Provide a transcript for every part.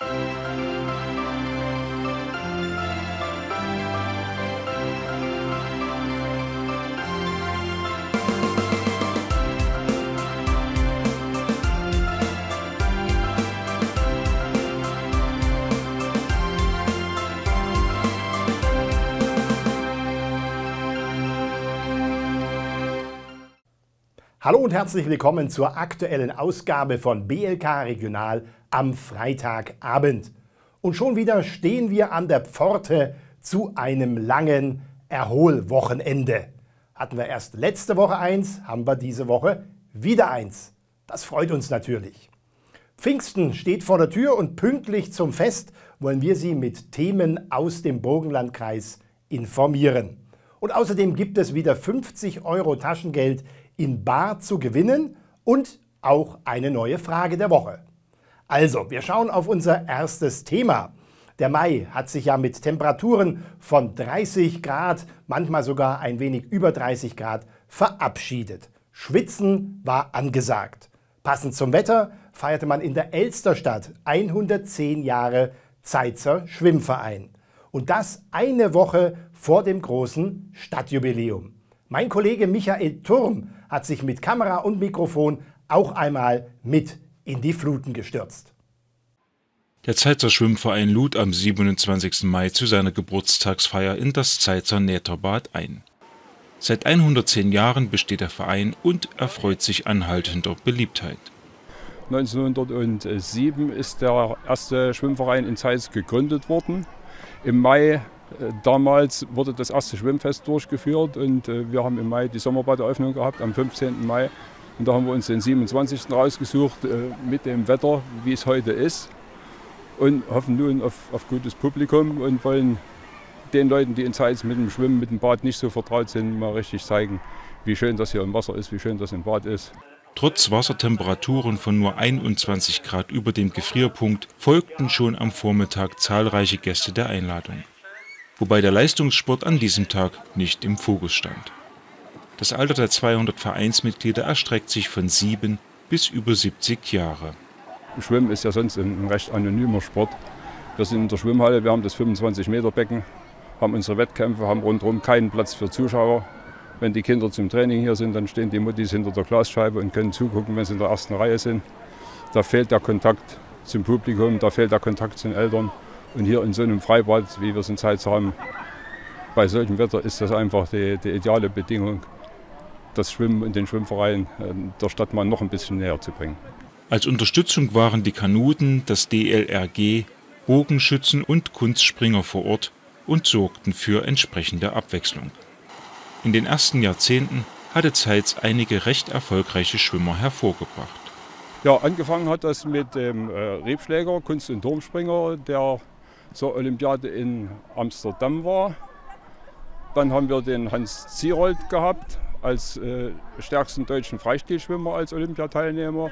you Hallo und herzlich willkommen zur aktuellen Ausgabe von BLK Regional am Freitagabend. Und schon wieder stehen wir an der Pforte zu einem langen Erholwochenende. Hatten wir erst letzte Woche eins, haben wir diese Woche wieder eins. Das freut uns natürlich. Pfingsten steht vor der Tür und pünktlich zum Fest wollen wir Sie mit Themen aus dem Burgenlandkreis informieren. Und außerdem gibt es wieder 50 Euro Taschengeld in Bar zu gewinnen und auch eine neue Frage der Woche. Also, wir schauen auf unser erstes Thema. Der Mai hat sich ja mit Temperaturen von 30 Grad, manchmal sogar ein wenig über 30 Grad, verabschiedet. Schwitzen war angesagt. Passend zum Wetter feierte man in der Elsterstadt 110 Jahre Zeitzer Schwimmverein. Und das eine Woche vor dem großen Stadtjubiläum. Mein Kollege Michael Turm hat sich mit Kamera und Mikrofon auch einmal mit in die Fluten gestürzt. Der Zeitzer Schwimmverein lud am 27. Mai zu seiner Geburtstagsfeier in das Zeitzer Nähterbad ein. Seit 110 Jahren besteht der Verein und erfreut sich anhaltender Beliebtheit. 1907 ist der erste Schwimmverein in Zeitz gegründet worden. Im Mai damals wurde das erste Schwimmfest durchgeführt und äh, wir haben im Mai die Sommerbadeöffnung gehabt, am 15. Mai. Und da haben wir uns den 27. rausgesucht äh, mit dem Wetter, wie es heute ist. Und hoffen nun auf, auf gutes Publikum und wollen den Leuten, die in Zeitz mit dem Schwimmen, mit dem Bad nicht so vertraut sind, mal richtig zeigen, wie schön das hier im Wasser ist, wie schön das im Bad ist. Trotz Wassertemperaturen von nur 21 Grad über dem Gefrierpunkt folgten schon am Vormittag zahlreiche Gäste der Einladung wobei der Leistungssport an diesem Tag nicht im Fokus stand. Das Alter der 200 Vereinsmitglieder erstreckt sich von sieben bis über 70 Jahre. Schwimmen ist ja sonst ein recht anonymer Sport. Wir sind in der Schwimmhalle, wir haben das 25-Meter-Becken, haben unsere Wettkämpfe, haben rundherum keinen Platz für Zuschauer. Wenn die Kinder zum Training hier sind, dann stehen die Muttis hinter der Glasscheibe und können zugucken, wenn sie in der ersten Reihe sind. Da fehlt der Kontakt zum Publikum, da fehlt der Kontakt zu den Eltern. Und hier in so einem Freibad, wie wir es in Zeit haben, bei solchem Wetter ist das einfach die, die ideale Bedingung, das Schwimmen und den Schwimmverein äh, der Stadt mal noch ein bisschen näher zu bringen. Als Unterstützung waren die Kanuten, das DLRG, Bogenschützen und Kunstspringer vor Ort und sorgten für entsprechende Abwechslung. In den ersten Jahrzehnten hatte Zeitz einige recht erfolgreiche Schwimmer hervorgebracht. Ja, angefangen hat das mit dem äh, Rebschläger, Kunst- und Turmspringer, der zur Olympiade in Amsterdam war. Dann haben wir den Hans Zierold gehabt als äh, stärksten deutschen Freistilschwimmer als Olympiateilnehmer.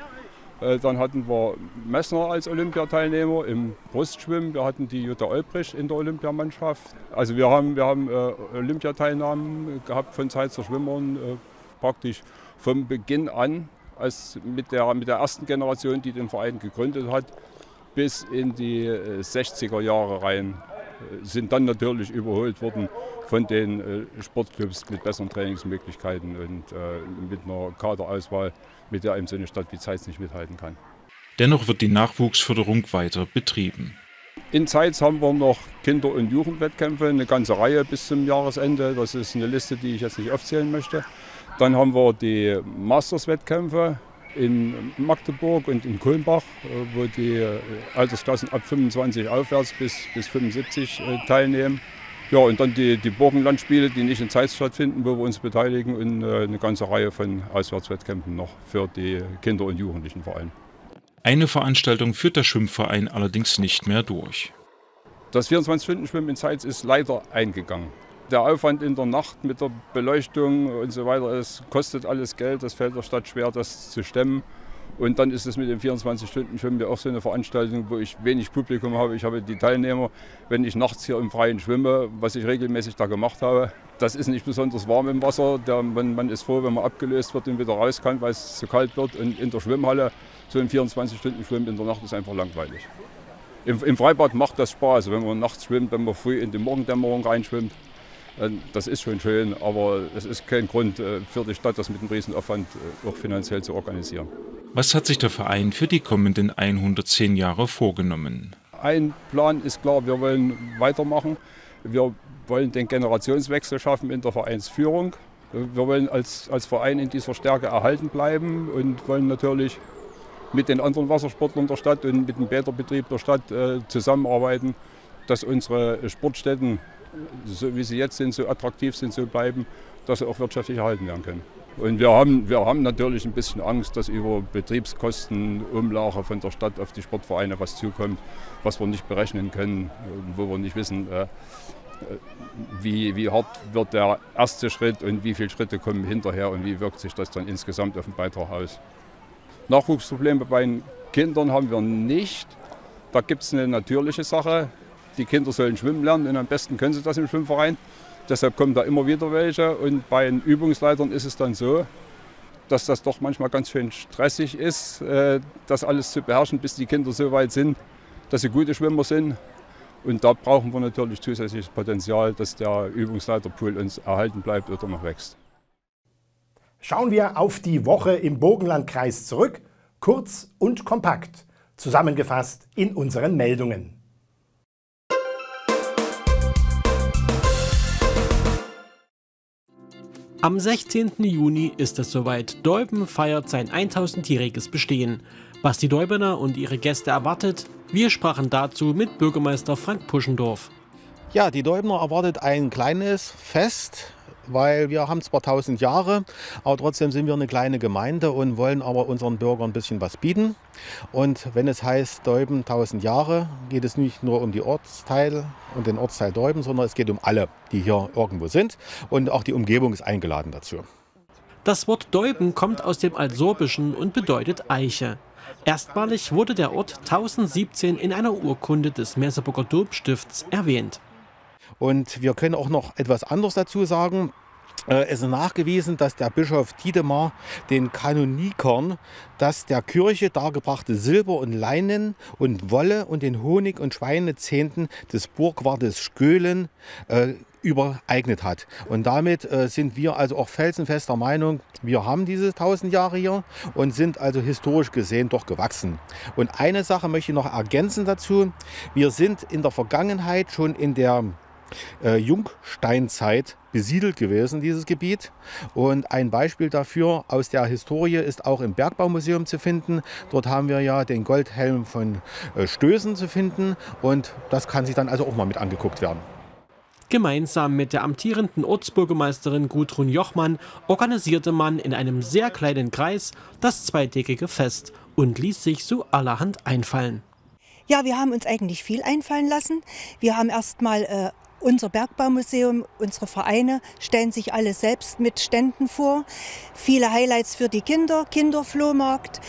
Äh, dann hatten wir Messner als Olympiateilnehmer im Brustschwimmen. Wir hatten die Jutta Olbrich in der Olympiamannschaft. Also wir haben, wir haben äh, Olympiateilnahmen gehabt von Zeitzer Schwimmern äh, praktisch vom Beginn an, als mit der, mit der ersten Generation, die den Verein gegründet hat bis in die 60er äh, Jahre rein äh, sind dann natürlich überholt worden von den äh, Sportclubs mit besseren Trainingsmöglichkeiten und mit einer Kaderauswahl, mit der eben so eine Stadt wie Zeitz nicht mithalten kann. Dennoch wird die Nachwuchsförderung weiter betrieben. In Zeitz haben wir noch Kinder- und Jugendwettkämpfe, eine ganze Reihe bis zum Jahresende. Das ist eine Liste, die ich jetzt nicht aufzählen möchte. Dann haben wir die Masters-Wettkämpfe, in Magdeburg und in Kulmbach, äh, wo die äh, Altersklassen ab 25 aufwärts bis, bis 75 äh, teilnehmen. Ja, und dann die, die Burgenlandspiele, die nicht in Zeit stattfinden, wo wir uns beteiligen und eine ganze Reihe von Auswärtswettkämpfen noch für die Kinder und Jugendlichen vor allem. Eine Veranstaltung führt der Schwimmverein allerdings nicht mehr durch. Das 24-Stunden-Schwimmen in Zeitz ist leider eingegangen der Aufwand in der Nacht mit der Beleuchtung und so weiter, es kostet alles Geld, das fällt der Stadt schwer, das zu stemmen. Und dann ist es mit dem 24-Stunden-Schwimmen ja auch so eine Veranstaltung, wo ich wenig Publikum habe. Ich habe die Teilnehmer, wenn ich nachts hier im Freien schwimme, was ich regelmäßig da gemacht habe. Das ist nicht besonders warm im Wasser. Der, man, man, ist froh, wenn man abgelöst wird und wieder raus kann, weil es zu kalt wird. Und in der Schwimmhalle, so ein 24-Stunden-Schwimmen in der Nacht ist einfach langweilig. Im, Im, Freibad macht das Spaß, wenn man nachts schwimmt, wenn man früh in die Morgendämmerung reinschwimmt. Äh, das ist schon schön, aber es ist kein Grund äh, für die Stadt, das mit einem Riesenaufwand äh, auch finanziell zu organisieren. Was hat sich der Verein für die kommenden 110 Jahre vorgenommen? Ein Plan ist klar, wir wollen weitermachen. Wir wollen den Generationswechsel schaffen in der Vereinsführung. Wir wollen als, als Verein in dieser Stärke erhalten bleiben und wollen natürlich mit den anderen Wassersportlern der Stadt und mit dem Bäderbetrieb der Stadt äh, zusammenarbeiten, dass unsere Sportstätten, so wie sie jetzt sind, so attraktiv sind, so bleiben, dass sie auch wirtschaftlich erhalten werden können. Und wir haben, wir haben natürlich ein bisschen Angst, dass über Betriebskosten, Umlage von der Stadt auf die Sportvereine was zukommt, was wir nicht berechnen können, wo wir nicht wissen, äh, wie, wie hart wird der erste Schritt und wie viele Schritte kommen hinterher und wie wirkt sich das dann insgesamt auf den Beitrag aus. Nachwuchsprobleme bei den Kindern haben wir nicht. Da gibt es eine natürliche Sache. Die Kinder sollen schwimmen lernen und am besten können sie das im Schwimmverein. Deshalb kommen da immer wieder welche. Und bei den Übungsleitern ist es dann so, dass das doch manchmal ganz schön stressig ist, äh, das alles zu beherrschen, bis die Kinder so weit sind, dass sie gute Schwimmer sind. Und da brauchen wir natürlich zusätzliches Potenzial, dass der Übungsleiterpool uns erhalten bleibt oder noch wächst. Schauen wir auf die Woche im Burgenlandkreis zurück, kurz und kompakt, zusammengefasst in unseren Meldungen. Am 16. Juni ist es soweit. Deuben feiert sein 1000-jähriges Bestehen. Was die Deubener und ihre Gäste erwartet, wir sprachen dazu mit Bürgermeister Frank Puschendorf. Ja, die Deubener erwartet ein kleines Fest, weil wir haben zwar 1000 Jahre, aber trotzdem sind wir eine kleine Gemeinde und wollen aber unseren Bürgern ein bisschen was bieten. Und wenn es heißt Deuben 1000 Jahre, geht es nicht nur um die Ortsteil und den Ortsteil Deuben, sondern es geht um alle, die hier irgendwo sind. Und auch die Umgebung ist eingeladen dazu. Das Wort Deuben kommt aus dem Altsorbischen und bedeutet Eiche. Erstmalig wurde der Ort 1017 in einer Urkunde des Merseburger Domstifts erwähnt. Und wir können auch noch etwas anderes dazu sagen. Äh, es ist nachgewiesen, dass der Bischof Diedemar den Kanonikern das der Kirche dargebrachte Silber und Leinen und Wolle und den Honig und Schweinezehnten des Burgwartes Skölen äh, übereignet hat. Und damit äh, sind wir also auch felsenfester Meinung, wir haben diese 1000 Jahre hier und sind also historisch gesehen doch gewachsen. Und eine Sache möchte ich noch ergänzen dazu. Wir sind in der Vergangenheit schon in der äh, Jungsteinzeit besiedelt gewesen, dieses Gebiet. Und ein Beispiel dafür aus der Historie ist auch im Bergbaumuseum zu finden. Dort haben wir ja den Goldhelm von äh, Stößen zu finden und das kann sich dann also auch mal mit angeguckt werden. Gemeinsam mit der amtierenden Ortsbürgermeisterin Gudrun Jochmann organisierte man in einem sehr kleinen Kreis das zweitägige Fest und ließ sich so allerhand einfallen. Ja, wir haben uns eigentlich viel einfallen lassen. Wir haben erst mal äh, unser Bergbaumuseum, unsere Vereine stellen sich alle selbst mit Ständen vor. Viele Highlights für die Kinder, Kinderflohmarkt,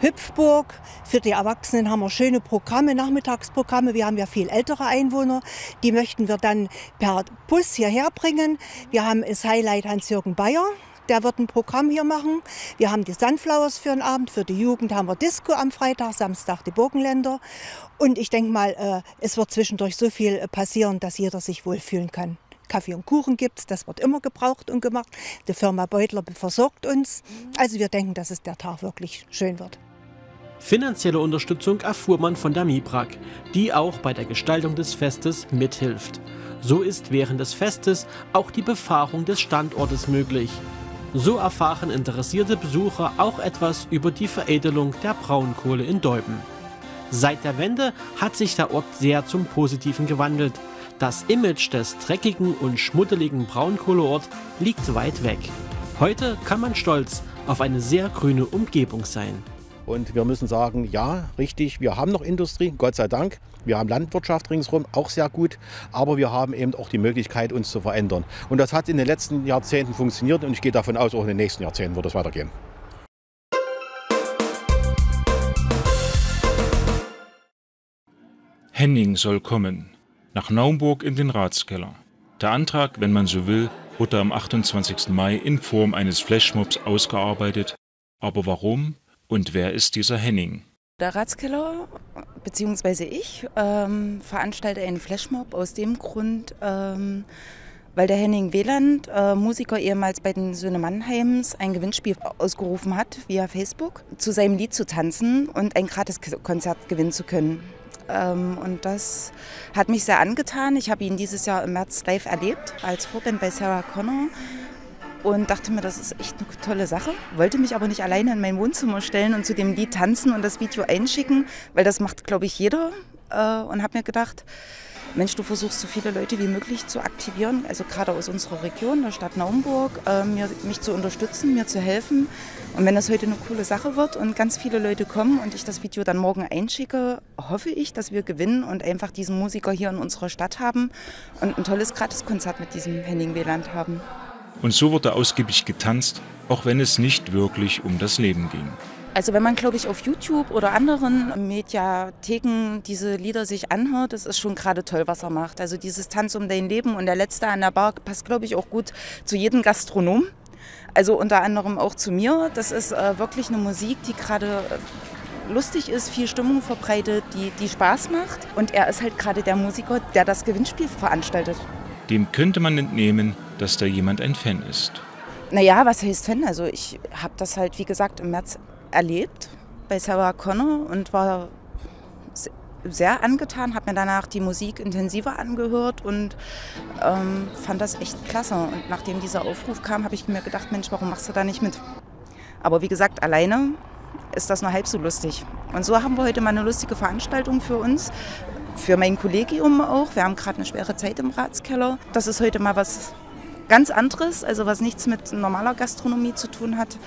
Hüpfburg. Für die Erwachsenen haben wir schöne Programme, Nachmittagsprogramme. Wir haben ja viel ältere Einwohner. Die möchten wir dann per Bus hierher bringen. Wir haben das Highlight Hans-Jürgen Bayer. Der wird ein Programm hier machen. Wir haben die Sunflowers für den Abend. Für die Jugend haben wir Disco am Freitag, Samstag die Burgenländer. Und ich denke mal, äh, es wird zwischendurch so viel äh, passieren, dass jeder sich wohlfühlen kann. Kaffee und Kuchen gibt es, das wird immer gebraucht und gemacht. Die Firma Beutler versorgt uns. Also wir denken, dass es der Tag wirklich schön wird. Finanzielle Unterstützung erfuhr man von der MIBRAG, die auch bei der Gestaltung des Festes mithilft. So ist während des Festes auch die Befahrung des Standortes möglich. So erfahren interessierte Besucher auch etwas über die Veredelung der Braunkohle in Deuben. Seit der Wende hat sich der Ort sehr zum Positiven gewandelt. Das Image des dreckigen und schmuddeligen Braunkohleort liegt weit weg. Heute kann man stolz auf eine sehr grüne Umgebung sein. Und wir müssen sagen, ja, richtig, wir haben noch Industrie, Gott sei Dank. Wir haben Landwirtschaft ringsherum, auch sehr gut. Aber wir haben eben auch die Möglichkeit, uns zu verändern. Und das hat in den letzten Jahrzehnten funktioniert und ich gehe davon aus, auch in den nächsten Jahrzehnten wird es weitergehen. Henning soll kommen. Nach Naumburg in den Ratskeller. Der Antrag, wenn man so will, wurde am 28. Mai in Form eines Flashmobs ausgearbeitet. Aber warum? Und wer ist dieser Henning? Der Ratskeller beziehungsweise ich, ähm, veranstalte einen Flashmob aus dem Grund, ähm, weil der Henning Wieland, äh, Musiker ehemals bei den Söhne Mannheims, ein Gewinnspiel ausgerufen hat via Facebook, zu seinem Lied zu tanzen und ein Gratiskonzert gewinnen zu können. Ähm, und das hat mich sehr angetan. Ich habe ihn dieses Jahr im März live erlebt als Vorband bei Sarah Connor und dachte mir, das ist echt eine tolle Sache. Wollte mich aber nicht alleine in mein Wohnzimmer stellen und zu dem Lied tanzen und das Video einschicken, weil das macht, glaube ich, jeder. Äh, und habe mir gedacht, Mensch, du versuchst so viele Leute wie möglich zu aktivieren, also gerade aus unserer Region, der Stadt Naumburg, äh, mich zu unterstützen, mir zu helfen. Und wenn das heute eine coole Sache wird und ganz viele Leute kommen und ich das Video dann morgen einschicke, hoffe ich, dass wir gewinnen und einfach diesen Musiker hier in unserer Stadt haben und ein tolles Gratiskonzert mit diesem Henning Wieland haben. Und so wurde ausgiebig getanzt, auch wenn es nicht wirklich um das Leben ging. Also wenn man, glaube ich, auf YouTube oder anderen Mediatheken diese Lieder sich anhört, das ist schon gerade toll, was er macht. Also dieses Tanz um dein Leben und der Letzte an der Bar passt, glaube ich, auch gut zu jedem Gastronom. Also unter anderem auch zu mir. Das ist äh, wirklich eine Musik, die gerade äh, lustig ist, viel Stimmung verbreitet, die, die Spaß macht. Und er ist halt gerade der Musiker, der das Gewinnspiel veranstaltet. Dem könnte man entnehmen, dass da jemand ein Fan ist. Naja, was heißt Fan? Also ich habe das halt, wie gesagt, im März erlebt bei Sarah Connor und war sehr angetan, habe mir danach die Musik intensiver angehört und ähm, fand das echt klasse. Und nachdem dieser Aufruf kam, habe ich mir gedacht, Mensch, warum machst du da nicht mit? Aber wie gesagt, alleine ist das nur halb so lustig. Und so haben wir heute mal eine lustige Veranstaltung für uns, für mein Kollegium auch. Wir haben gerade eine schwere Zeit im Ratskeller. Das ist heute mal was ganz anderes, also was nichts mit normaler Gastronomie zu tun hat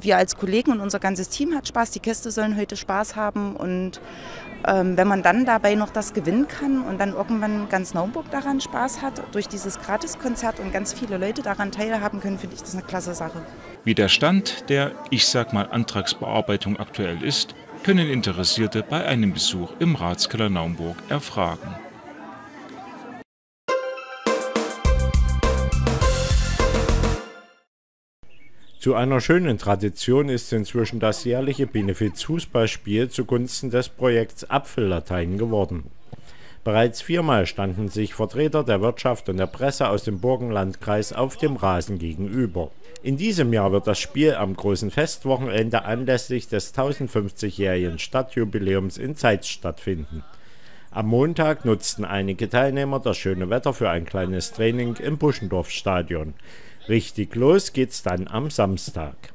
wir als Kollegen und unser ganzes Team hat Spaß, die Gäste sollen heute Spaß haben und ähm, wenn man dann dabei noch das gewinnen kann und dann irgendwann ganz Naumburg daran Spaß hat, durch dieses Gratiskonzert und ganz viele Leute daran teilhaben können, finde ich das eine klasse Sache. Wie der Stand der, ich sag mal, Antragsbearbeitung aktuell ist, können Interessierte bei einem Besuch im Ratskeller Naumburg erfragen. Zu einer schönen Tradition ist inzwischen das jährliche Benefiz-Fußballspiel zugunsten des Projekts Apfellatein geworden. Bereits viermal standen sich Vertreter der Wirtschaft und der Presse aus dem Burgenlandkreis auf dem Rasen gegenüber. In diesem Jahr wird das Spiel am großen Festwochenende anlässlich des 1050-jährigen Stadtjubiläums in Zeitz stattfinden. Am Montag nutzten einige Teilnehmer das schöne Wetter für ein kleines Training im Buschendorf-Stadion. Richtig los geht's dann am Samstag.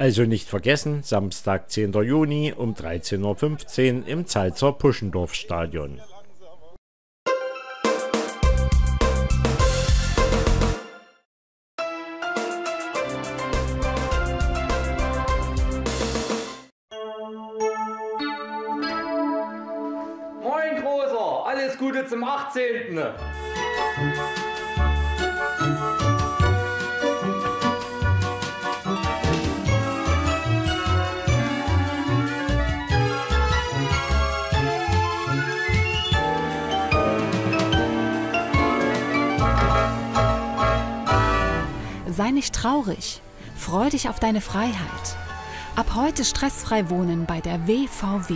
Also nicht vergessen, Samstag 10. Juni um 13.15 Uhr im Salzer Puschendorf-Stadion. Moin Großer, alles Gute zum 18. nicht traurig. Freu dich auf deine Freiheit. Ab heute stressfrei wohnen bei der WVW.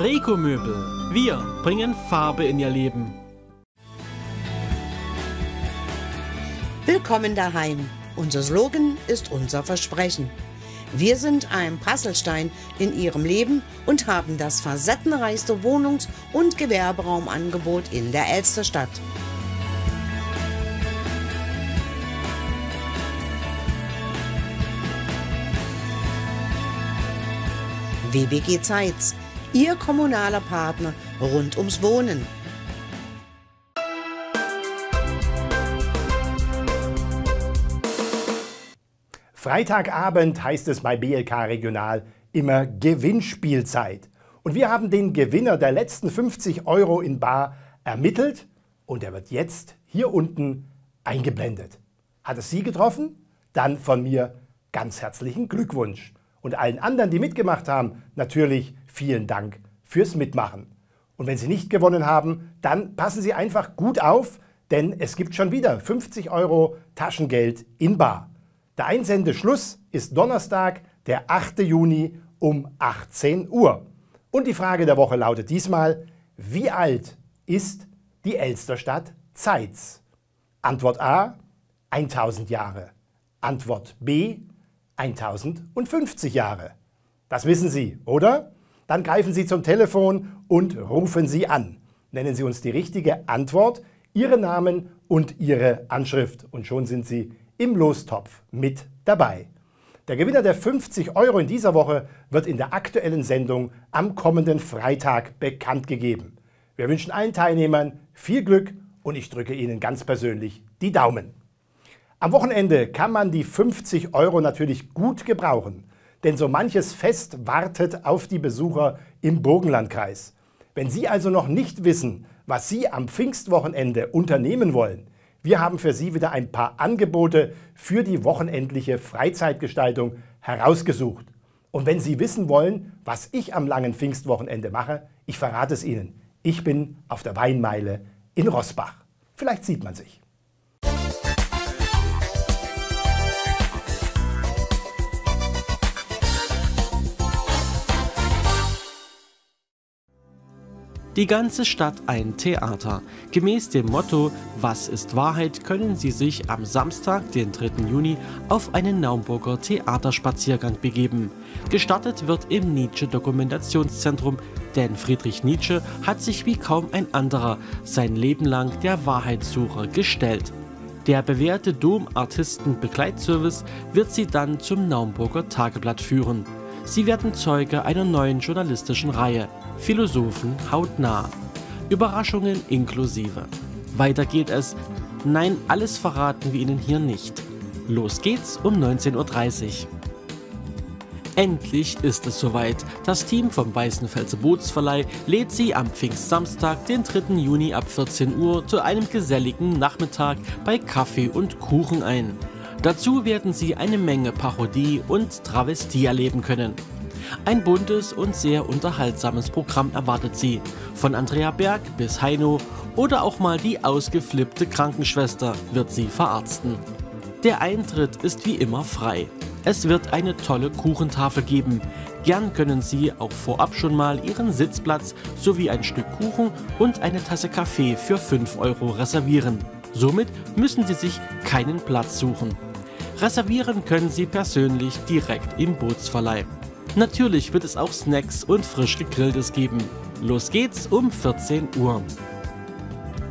Rico Möbel. Wir bringen Farbe in ihr Leben. Willkommen daheim. Unser Slogan ist unser Versprechen. Wir sind ein Prasselstein in Ihrem Leben und haben das facettenreichste Wohnungs- und Gewerberaumangebot in der Elsterstadt. WBG Zeitz, Ihr kommunaler Partner rund ums Wohnen. Freitagabend heißt es bei BLK Regional immer Gewinnspielzeit. Und wir haben den Gewinner der letzten 50 Euro in Bar ermittelt und er wird jetzt hier unten eingeblendet. Hat es Sie getroffen? Dann von mir ganz herzlichen Glückwunsch. Und allen anderen, die mitgemacht haben, natürlich vielen Dank fürs Mitmachen. Und wenn Sie nicht gewonnen haben, dann passen Sie einfach gut auf, denn es gibt schon wieder 50 Euro Taschengeld in Bar. Der Einsendeschluss ist Donnerstag, der 8. Juni um 18 Uhr. Und die Frage der Woche lautet diesmal, wie alt ist die Elsterstadt Zeitz? Antwort A, 1000 Jahre. Antwort B, 1050 Jahre. Das wissen Sie, oder? Dann greifen Sie zum Telefon und rufen Sie an. Nennen Sie uns die richtige Antwort, Ihren Namen und Ihre Anschrift. Und schon sind Sie im Lostopf mit dabei. Der Gewinner der 50 Euro in dieser Woche wird in der aktuellen Sendung am kommenden Freitag bekannt gegeben. Wir wünschen allen Teilnehmern viel Glück und ich drücke Ihnen ganz persönlich die Daumen. Am Wochenende kann man die 50 Euro natürlich gut gebrauchen, denn so manches Fest wartet auf die Besucher im Burgenlandkreis. Wenn Sie also noch nicht wissen, was Sie am Pfingstwochenende unternehmen wollen, wir haben für Sie wieder ein paar Angebote für die wochenendliche Freizeitgestaltung herausgesucht. Und wenn Sie wissen wollen, was ich am langen Pfingstwochenende mache, ich verrate es Ihnen. Ich bin auf der Weinmeile in Rossbach. Vielleicht sieht man sich. Die ganze Stadt ein Theater. Gemäß dem Motto Was ist Wahrheit können Sie sich am Samstag, den 3. Juni, auf einen Naumburger Theaterspaziergang begeben. Gestartet wird im Nietzsche Dokumentationszentrum, denn Friedrich Nietzsche hat sich wie kaum ein anderer sein Leben lang der Wahrheitssuche gestellt. Der bewährte Dom-Artisten-Begleitservice wird sie dann zum Naumburger Tageblatt führen. Sie werden Zeuge einer neuen journalistischen Reihe. Philosophen hautnah. Überraschungen inklusive. Weiter geht es. Nein, alles verraten wir Ihnen hier nicht. Los geht's um 19.30 Uhr. Endlich ist es soweit. Das Team vom Weißenfelser Bootsverleih lädt Sie am Pfingstsamstag, den 3. Juni ab 14 Uhr zu einem geselligen Nachmittag bei Kaffee und Kuchen ein. Dazu werden Sie eine Menge Parodie und Travestie erleben können. Ein buntes und sehr unterhaltsames Programm erwartet Sie. Von Andrea Berg bis Heino oder auch mal die ausgeflippte Krankenschwester wird Sie verarzten. Der Eintritt ist wie immer frei. Es wird eine tolle Kuchentafel geben. Gern können Sie auch vorab schon mal Ihren Sitzplatz sowie ein Stück Kuchen und eine Tasse Kaffee für 5 Euro reservieren. Somit müssen Sie sich keinen Platz suchen. Reservieren können Sie persönlich direkt im Bootsverleih. Natürlich wird es auch Snacks und frisch gegrilltes geben. Los geht's um 14 Uhr.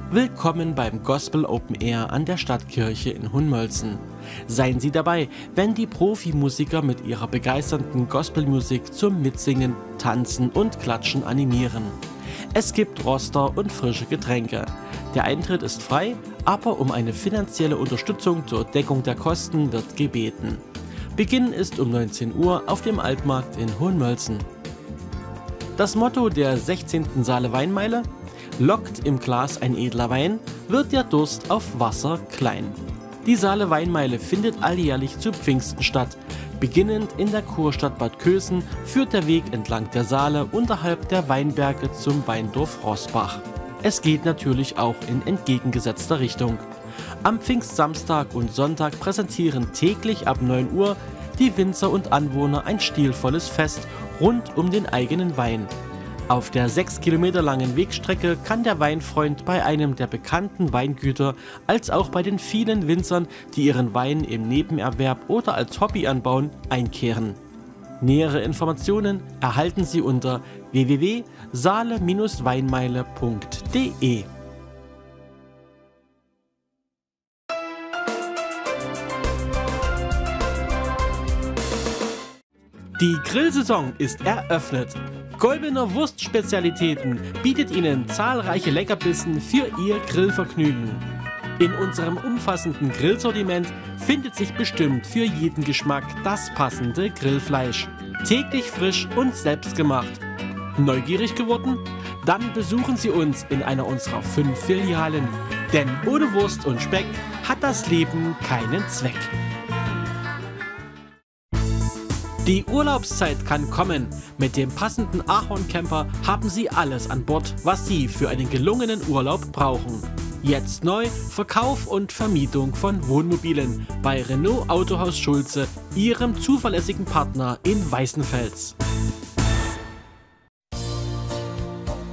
Willkommen beim Gospel Open Air an der Stadtkirche in Hunmölzen. Seien Sie dabei, wenn die Profimusiker mit ihrer begeisternden Gospelmusik zum Mitsingen, Tanzen und Klatschen animieren. Es gibt Roster und frische Getränke. Der Eintritt ist frei, aber um eine finanzielle Unterstützung zur Deckung der Kosten wird gebeten. Beginn ist um 19 Uhr auf dem Altmarkt in Hohenmölzen. Das Motto der 16. Saale Weinmeile Lockt im Glas ein edler Wein, wird der Durst auf Wasser klein. Die Saale Weinmeile findet alljährlich zu Pfingsten statt. Beginnend in der Kurstadt Bad Kösen führt der Weg entlang der Saale unterhalb der Weinberge zum Weindorf Rossbach. Es geht natürlich auch in entgegengesetzter Richtung. Am Pfingstsamstag und Sonntag präsentieren täglich ab 9 Uhr die Winzer und Anwohner ein stilvolles Fest rund um den eigenen Wein. Auf der 6 Kilometer langen Wegstrecke kann der Weinfreund bei einem der bekannten Weingüter als auch bei den vielen Winzern, die ihren Wein im Nebenerwerb oder als Hobby anbauen, einkehren. Nähere Informationen erhalten Sie unter www.saale-weinmeile.de. Die Grillsaison ist eröffnet. Golbener Wurstspezialitäten bietet Ihnen zahlreiche Leckerbissen für Ihr Grillvergnügen. In unserem umfassenden Grillsortiment findet sich bestimmt für jeden Geschmack das passende Grillfleisch. Täglich frisch und selbstgemacht. Neugierig geworden? Dann besuchen Sie uns in einer unserer fünf Filialen. Denn ohne Wurst und Speck hat das Leben keinen Zweck. Die Urlaubszeit kann kommen. Mit dem passenden Ahorn-Camper haben Sie alles an Bord, was Sie für einen gelungenen Urlaub brauchen. Jetzt neu Verkauf und Vermietung von Wohnmobilen bei Renault Autohaus Schulze, Ihrem zuverlässigen Partner in Weißenfels.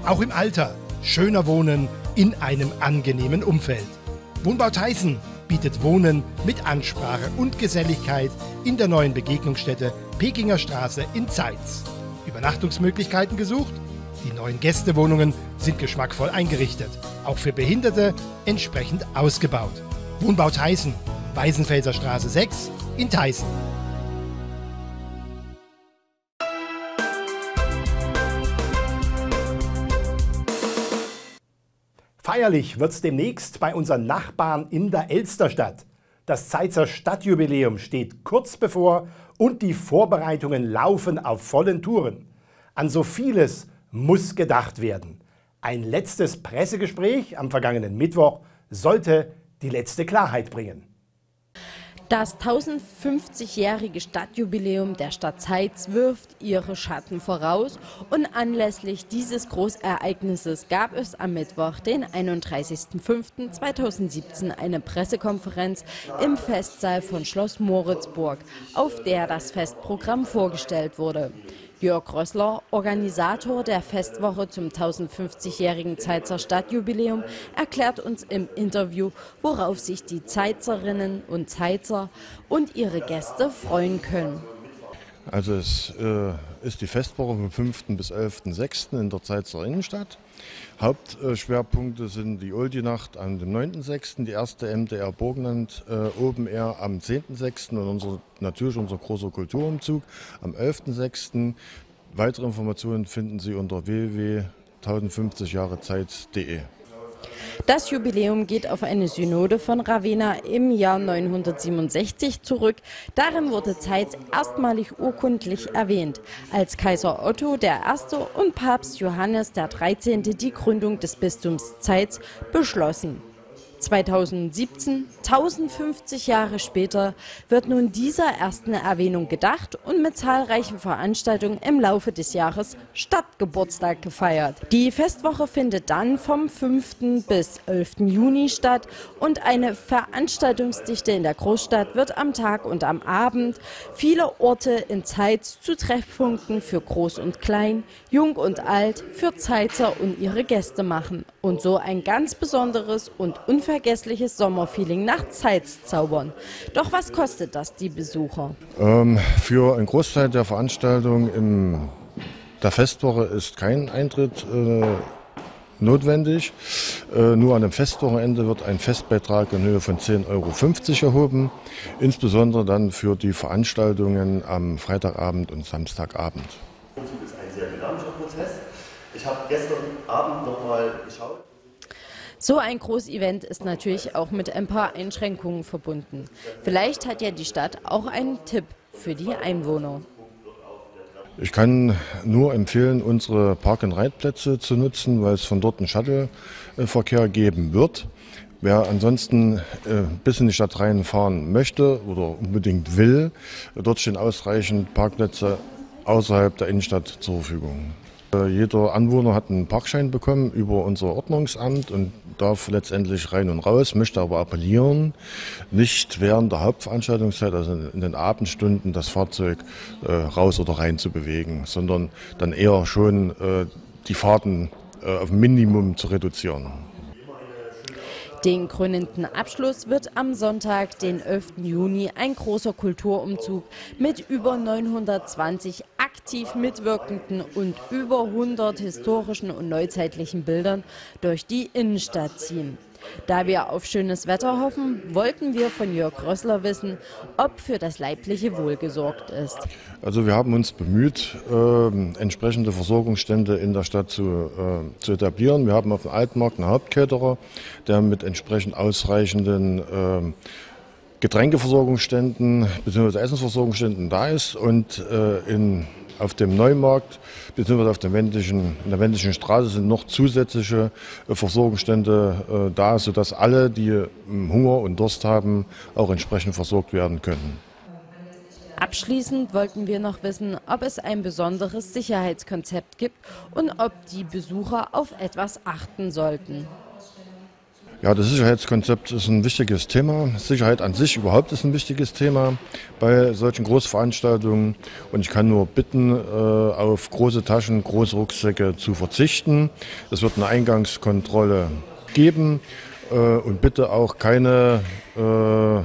Auch im Alter schöner Wohnen in einem angenehmen Umfeld. Wohnbau Theissen bietet Wohnen mit Ansprache und Geselligkeit in der neuen Begegnungsstätte Pekinger Straße in Zeitz. Übernachtungsmöglichkeiten gesucht? Die neuen Gästewohnungen sind geschmackvoll eingerichtet, auch für Behinderte entsprechend ausgebaut. Wohnbau Theißen, Weißenfelser Straße 6 in Theißen. Feierlich wird es demnächst bei unseren Nachbarn in der Elsterstadt. Das Zeitzer Stadtjubiläum steht kurz bevor und die Vorbereitungen laufen auf vollen Touren. An so vieles muss gedacht werden. Ein letztes Pressegespräch am vergangenen Mittwoch sollte die letzte Klarheit bringen. Das 1050-jährige Stadtjubiläum der Stadt Zeitz wirft ihre Schatten voraus und anlässlich dieses Großereignisses gab es am Mittwoch, den 31.05.2017, eine Pressekonferenz im Festsaal von Schloss Moritzburg, auf der das Festprogramm vorgestellt wurde. Jörg Rössler, Organisator der Festwoche zum 1050-jährigen Zeitzer Stadtjubiläum, erklärt uns im Interview, worauf sich die Zeitzerinnen und Zeitzer und ihre Gäste freuen können. Also es äh, ist die Festwoche vom 5. bis 11.6. in der Zeitzer Innenstadt. Hauptschwerpunkte sind die Oldie-Nacht am 9.6., die erste MDR Burgenland äh, Open Air am 10.6. und unser, natürlich unser großer Kulturumzug am 11.6. Weitere Informationen finden Sie unter www.1050jahrezeit.de. Das Jubiläum geht auf eine Synode von Ravenna im Jahr 967 zurück. Darin wurde Zeitz erstmalig urkundlich erwähnt, als Kaiser Otto I. und Papst Johannes XIII. die Gründung des Bistums Zeitz beschlossen. 2017, 1050 Jahre später, wird nun dieser ersten Erwähnung gedacht und mit zahlreichen Veranstaltungen im Laufe des Jahres Stadtgeburtstag gefeiert. Die Festwoche findet dann vom 5. bis 11. Juni statt und eine Veranstaltungsdichte in der Großstadt wird am Tag und am Abend viele Orte in Zeit zu Treffpunkten für Groß und Klein, Jung und Alt, für Zeitzer und ihre Gäste machen und so ein ganz besonderes und unvergessliches Sommerfeeling nach Zeitz zaubern. Doch was kostet das die Besucher? Ähm, für einen Großteil der Veranstaltung in der Festwoche ist kein Eintritt äh, notwendig. Äh, nur an dem Festwochenende wird ein Festbeitrag in Höhe von 10,50 Euro erhoben, insbesondere dann für die Veranstaltungen am Freitagabend und Samstagabend. Das ist ein sehr dynamischer Prozess. Ich habe gestern Abend nochmal geschaut. So ein Großevent ist natürlich auch mit ein paar Einschränkungen verbunden. Vielleicht hat ja die Stadt auch einen Tipp für die Einwohner. Ich kann nur empfehlen, unsere Park-and-Ride-Plätze zu nutzen, weil es von dort einen Shuttle-Verkehr geben wird. Wer ansonsten äh, bis in die Stadt reinfahren möchte oder unbedingt will, dort stehen ausreichend Parkplätze außerhalb der Innenstadt zur Verfügung. Äh, jeder Anwohner hat einen Parkschein bekommen über unser Ordnungsamt und darf letztendlich rein und raus, möchte aber appellieren, nicht während der Hauptveranstaltungszeit, also in den Abendstunden, das Fahrzeug äh, raus oder rein zu bewegen, sondern dann eher schon äh, die Fahrten äh, auf Minimum zu reduzieren. Den krönenden Abschluss wird am Sonntag, den 11. Juni, ein großer Kulturumzug mit über 920 aktiv mitwirkenden und über 100 historischen und neuzeitlichen Bildern durch die Innenstadt ziehen. Da wir auf schönes Wetter hoffen, wollten wir von Jörg Rössler wissen, ob für das leibliche Wohl gesorgt ist. Also wir haben uns bemüht, äh, entsprechende Versorgungsstände in der Stadt zu, äh, zu etablieren. Wir haben auf dem Altmarkt einen Hauptcaterer, der mit entsprechend ausreichenden äh, Getränkeversorgungsständen bzw. Essensversorgungsständen da ist und äh, in auf dem Neumarkt bzw. auf der Wendischen, in der Wendischen Straße sind noch zusätzliche äh, Versorgungsstände äh, da, sodass alle, die ähm, Hunger und Durst haben, auch entsprechend versorgt werden können. Abschließend wollten wir noch wissen, ob es ein besonderes Sicherheitskonzept gibt und ob die Besucher auf etwas achten sollten. Ja, das Sicherheitskonzept ist ein wichtiges Thema. Sicherheit an sich überhaupt ist ein wichtiges Thema bei solchen Großveranstaltungen. Und ich kann nur bitten, äh, auf große Taschen, große Rucksäcke zu verzichten. Es wird eine Eingangskontrolle geben äh, und bitte auch keine äh,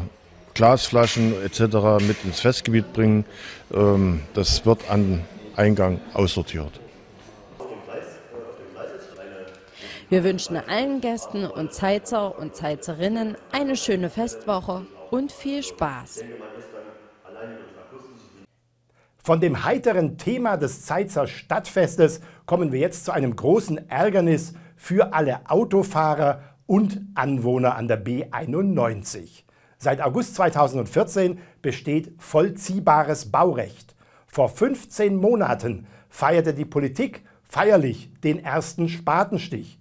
Glasflaschen etc. mit ins Festgebiet bringen. Ähm, das wird an Eingang aussortiert. Wir wünschen allen Gästen und Zeizer und Zeizerinnen eine schöne Festwoche und viel Spaß. Von dem heiteren Thema des Zeizer Stadtfestes kommen wir jetzt zu einem großen Ärgernis für alle Autofahrer und Anwohner an der B91. Seit August 2014 besteht vollziehbares Baurecht. Vor 15 Monaten feierte die Politik feierlich den ersten Spatenstich.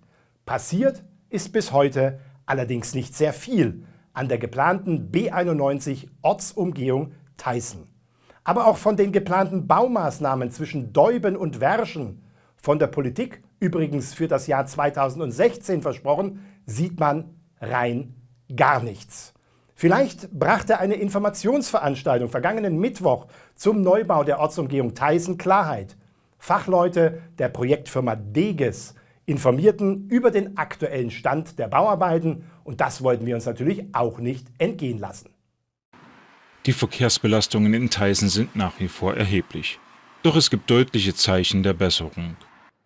Passiert ist bis heute allerdings nicht sehr viel an der geplanten B91 Ortsumgehung Theißen. Aber auch von den geplanten Baumaßnahmen zwischen Deuben und Werschen, von der Politik übrigens für das Jahr 2016 versprochen, sieht man rein gar nichts. Vielleicht brachte eine Informationsveranstaltung vergangenen Mittwoch zum Neubau der Ortsumgehung Theißen Klarheit. Fachleute der Projektfirma Deges informierten über den aktuellen Stand der Bauarbeiten und das wollten wir uns natürlich auch nicht entgehen lassen. Die Verkehrsbelastungen in Theißen sind nach wie vor erheblich. Doch es gibt deutliche Zeichen der Besserung.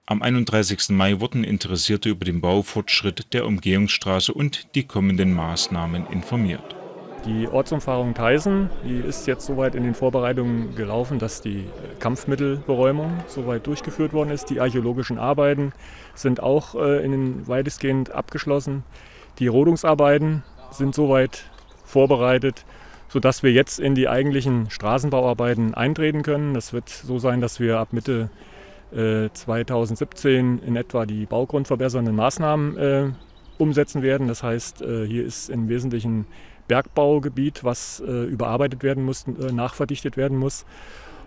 Am 31. Mai wurden Interessierte über den Baufortschritt der Umgehungsstraße und die kommenden Maßnahmen informiert. Die Ortsumfahrung Theisen, die ist jetzt soweit in den Vorbereitungen gelaufen, dass die Kampfmittelberäumung soweit durchgeführt worden ist. Die archäologischen Arbeiten sind auch äh, in den weitestgehend abgeschlossen. Die Rodungsarbeiten sind soweit vorbereitet, sodass wir jetzt in die eigentlichen Straßenbauarbeiten eintreten können. Das wird so sein, dass wir ab Mitte äh, 2017 in etwa die baugrundverbessernden Maßnahmen äh, umsetzen werden. Das heißt, äh, hier ist im Wesentlichen Bergbaugebiet, was äh, überarbeitet werden muss, äh, nachverdichtet werden muss.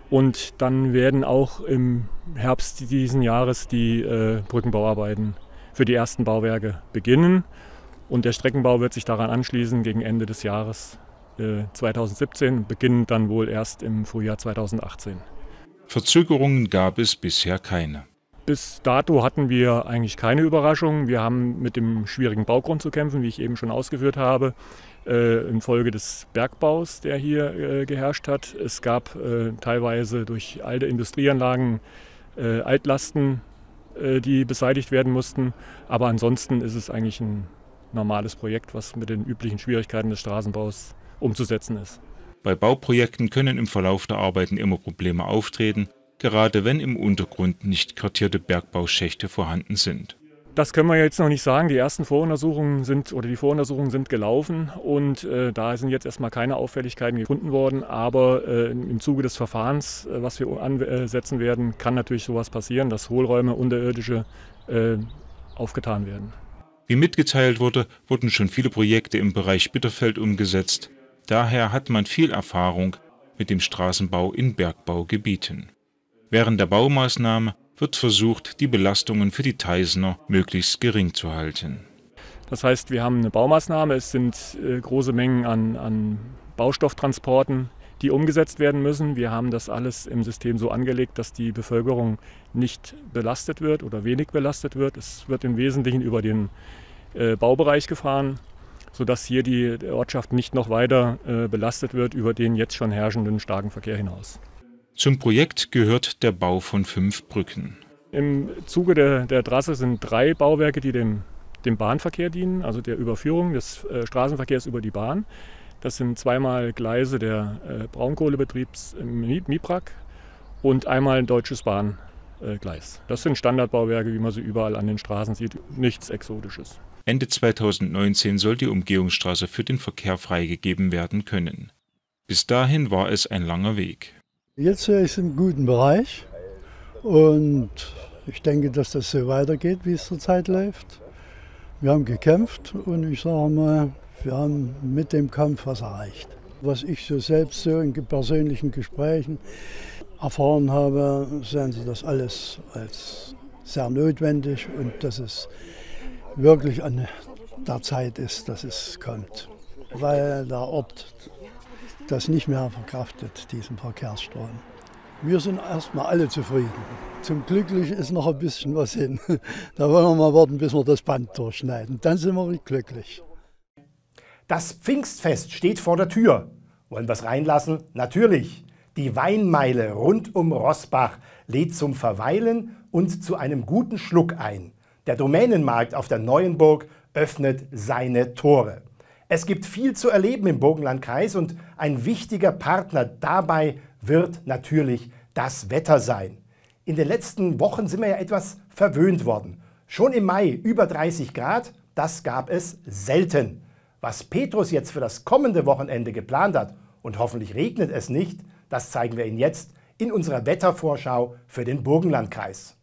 Und dann werden auch im Herbst diesen Jahres die äh, Brückenbauarbeiten für die ersten Bauwerke beginnen. Und der Streckenbau wird sich daran anschließen gegen Ende des Jahres 2017, äh, beginnend dann wohl erst im Frühjahr 2018. Verzögerungen gab es bisher keine. Bis dato hatten wir eigentlich keine Überraschungen. Wir haben mit dem schwierigen Baugrund zu kämpfen, wie ich eben schon ausgeführt habe, äh, infolge des Bergbaus, der hier äh, geherrscht hat. Es gab äh, teilweise durch alte Industrieanlagen äh, Altlasten, äh, die beseitigt werden mussten. Aber ansonsten ist es eigentlich ein normales Projekt, was mit den üblichen Schwierigkeiten des Straßenbaus umzusetzen ist. Bei Bauprojekten können im Verlauf der Arbeiten immer Probleme auftreten gerade wenn im Untergrund nicht kartierte Bergbauschächte vorhanden sind. Das können wir jetzt noch nicht sagen. Die ersten Voruntersuchungen sind oder die Voruntersuchungen sind gelaufen und äh, da sind jetzt erstmal keine Auffälligkeiten gefunden worden. Aber äh, im Zuge des Verfahrens, äh, was wir ansetzen werden, kann natürlich sowas passieren, dass Hohlräume unterirdische äh, aufgetan werden. Wie mitgeteilt wurde, wurden schon viele Projekte im Bereich Bitterfeld umgesetzt. Daher hat man viel Erfahrung mit dem Straßenbau in Bergbaugebieten. Während der Baumaßnahme wird versucht, die Belastungen für die Theisner möglichst gering zu halten. Das heißt, wir haben eine Baumaßnahme, es sind äh, große Mengen an, an Baustofftransporten, die umgesetzt werden müssen. Wir haben das alles im System so angelegt, dass die Bevölkerung nicht belastet wird oder wenig belastet wird. Es wird im Wesentlichen über den äh, Baubereich gefahren sodass hier die Ortschaft nicht noch weiter äh, belastet wird über den jetzt schon herrschenden starken Verkehr hinaus. Zum Projekt gehört der Bau von fünf Brücken. Im Zuge der, der Trasse sind drei Bauwerke, die dem, dem Bahnverkehr dienen, also der Überführung des äh, Straßenverkehrs über die Bahn. Das sind zweimal Gleise der äh, Braunkohlebetriebs MIPRAG und einmal ein deutsches Bahngleis. Das sind Standardbauwerke, wie man sie überall an den Straßen sieht. Nichts Exotisches. Ende 2019 soll die Umgehungsstraße für den Verkehr freigegeben werden können. Bis dahin war es ein langer Weg. Jetzt ist es im guten Bereich und ich denke, dass das so weitergeht, wie es zurzeit läuft. Wir haben gekämpft und ich sage mal, wir haben mit dem Kampf was erreicht. Was ich so selbst so in persönlichen Gesprächen erfahren habe, sehen Sie das alles als sehr notwendig und dass es wirklich an der Zeit ist, dass es kommt. Weil der Ort das nicht mehr verkraftet, diesen Verkehrsstrom. Wir sind erstmal alle zufrieden. Zum Glücklich ist noch ein bisschen was hin. Da wollen wir mal warten, bis wir das Band durchschneiden. Dann sind wir glücklich. Das Pfingstfest steht vor der Tür. Wollen wir es reinlassen? Natürlich. Die Weinmeile rund um Rossbach lädt zum Verweilen und zu einem guten Schluck ein. Der Domänenmarkt auf der Neuenburg öffnet seine Tore. Es gibt viel zu erleben im Burgenlandkreis und ein wichtiger Partner dabei wird natürlich das Wetter sein. In den letzten Wochen sind wir ja etwas verwöhnt worden. Schon im Mai über 30 Grad, das gab es selten. Was Petrus jetzt für das kommende Wochenende geplant hat, und hoffentlich regnet es nicht, das zeigen wir Ihnen jetzt in unserer Wettervorschau für den Burgenlandkreis.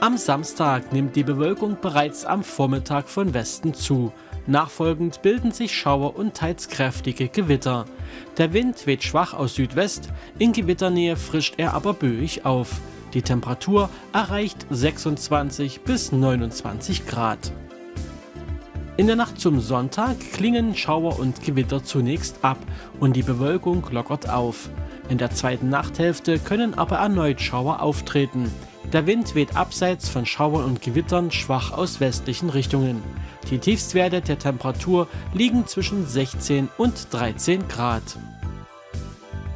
Am Samstag nimmt die Bewölkung bereits am Vormittag von Westen zu. Nachfolgend bilden sich Schauer und teils kräftige Gewitter. Der Wind weht schwach aus Südwest, in Gewitternähe frischt er aber böig auf. Die Temperatur erreicht 26 bis 29 Grad. In der Nacht zum Sonntag klingen Schauer und Gewitter zunächst ab und die Bewölkung lockert auf. In der zweiten Nachthälfte können aber erneut Schauer auftreten. Der Wind weht abseits von Schauern und Gewittern schwach aus westlichen Richtungen. Die Tiefstwerte der Temperatur liegen zwischen 16 und 13 Grad.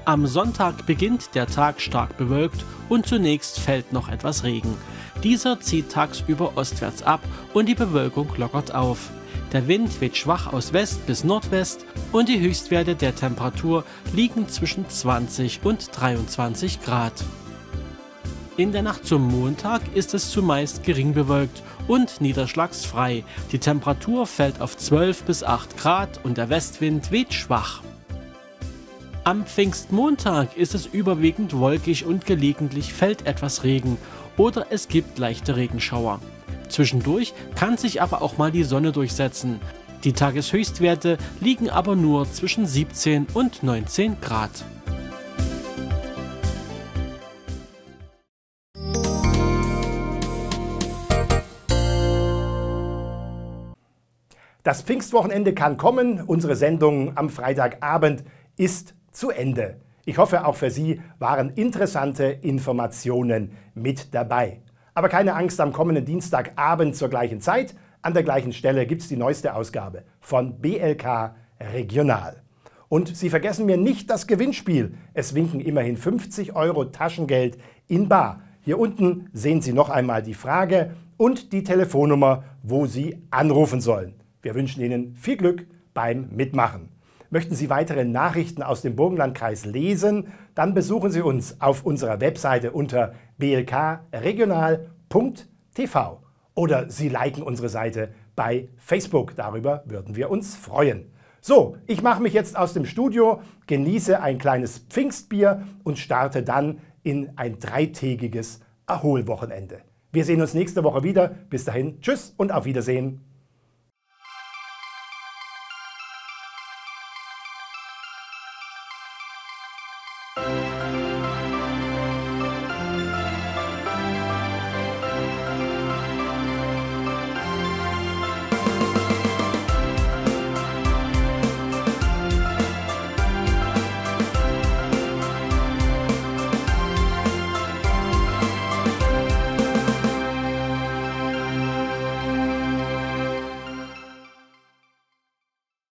Am Sonntag beginnt der Tag stark bewölkt und zunächst fällt noch etwas Regen. Dieser zieht tagsüber ostwärts ab und die Bewölkung lockert auf. Der Wind weht schwach aus West bis Nordwest und die Höchstwerte der Temperatur liegen zwischen 20 und 23 Grad. In der Nacht zum Montag ist es zumeist gering bewölkt und niederschlagsfrei. Die Temperatur fällt auf 12 bis 8 Grad und der Westwind weht schwach. Am Pfingstmontag ist es überwiegend wolkig und gelegentlich fällt etwas Regen oder es gibt leichte Regenschauer. Zwischendurch kann sich aber auch mal die Sonne durchsetzen. Die Tageshöchstwerte liegen aber nur zwischen 17 und 19 Grad. Das Pfingstwochenende kann kommen. Unsere Sendung am Freitagabend ist zu Ende. Ich hoffe, auch für Sie waren interessante Informationen mit dabei. Aber keine Angst, am kommenden Dienstagabend zur gleichen Zeit, an der gleichen Stelle gibt es die neueste Ausgabe von BLK Regional. Und Sie vergessen mir nicht das Gewinnspiel. Es winken immerhin 50 Euro Taschengeld in Bar. Hier unten sehen Sie noch einmal die Frage und die Telefonnummer, wo Sie anrufen sollen. Wir wünschen Ihnen viel Glück beim Mitmachen. Möchten Sie weitere Nachrichten aus dem Burgenlandkreis lesen? Dann besuchen Sie uns auf unserer Webseite unter blkregional.tv oder Sie liken unsere Seite bei Facebook. Darüber würden wir uns freuen. So, ich mache mich jetzt aus dem Studio, genieße ein kleines Pfingstbier und starte dann in ein dreitägiges Erholwochenende. Wir sehen uns nächste Woche wieder. Bis dahin, tschüss und auf Wiedersehen.